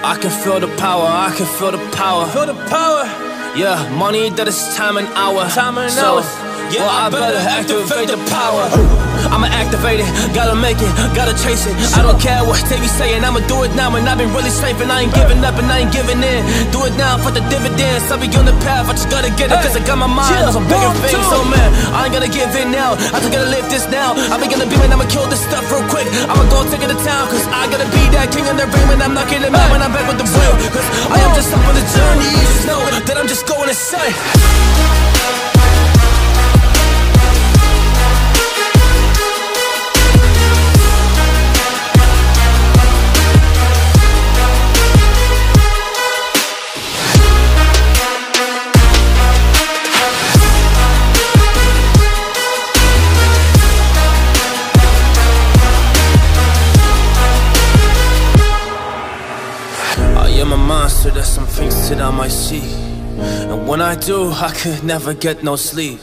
I can feel the power, I can feel the power. Feel the power. Yeah, money that is time and hour. Time and so, hour. Yeah, well, I better activate the power. I'ma activate it, gotta make it, gotta chase it. I don't care what they be saying, I'ma do it now. And I've been really safe, and I ain't giving up, and I ain't giving in. Do it now for the dividends. I'll be on the path, I just gotta get it, cause I got my mind on some bigger One, things. So, man, I ain't gonna give in now. I just gotta live this now. I be gonna be, man, I'ma kill this stuff real quick. I'ma go take it to town, cause I gotta be that king in the ring when I'm knocking it out when I'm back with the real. Cause I am just up on the journey, just know that I'm just going insane. I am a monster, there's some things that I might see. And when I do, I could never get no sleep.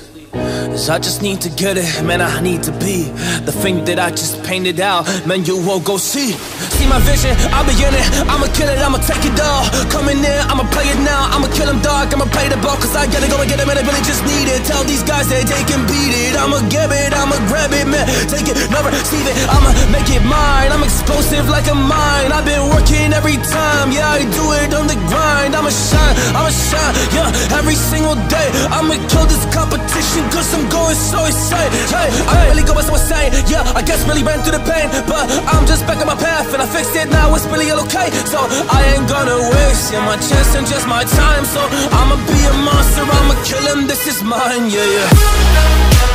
Cause I just need to get it, man, I need to be. The thing that I just painted out, man, you won't go see. See my vision, I'll be in it. I'ma kill it, I'ma take it all. Coming in, I'ma play it now. I'ma kill him dog, I'ma play the ball Cause I gotta go and get it, man, I really just need it. Tell these guys that they can beat it. I'ma give it, I'ma grab it, man. Take it, never receive it. I'ma make it mine. I'm explosive like a mine. I've been working every time Yeah, I do it on the grind. I'ma shine, I'ma shine Yeah, every single day. I'ma kill this competition Cause I'm going so insane. Hey, I really going so insane Yeah, I guess really ran through the pain But I'm just back on my path And I fixed it. Now, it's really all okay. So I ain't gonna waste yeah, my chance and just my time. So I'ma be a monster, I'ma kill him This is mine, yeah Yeah,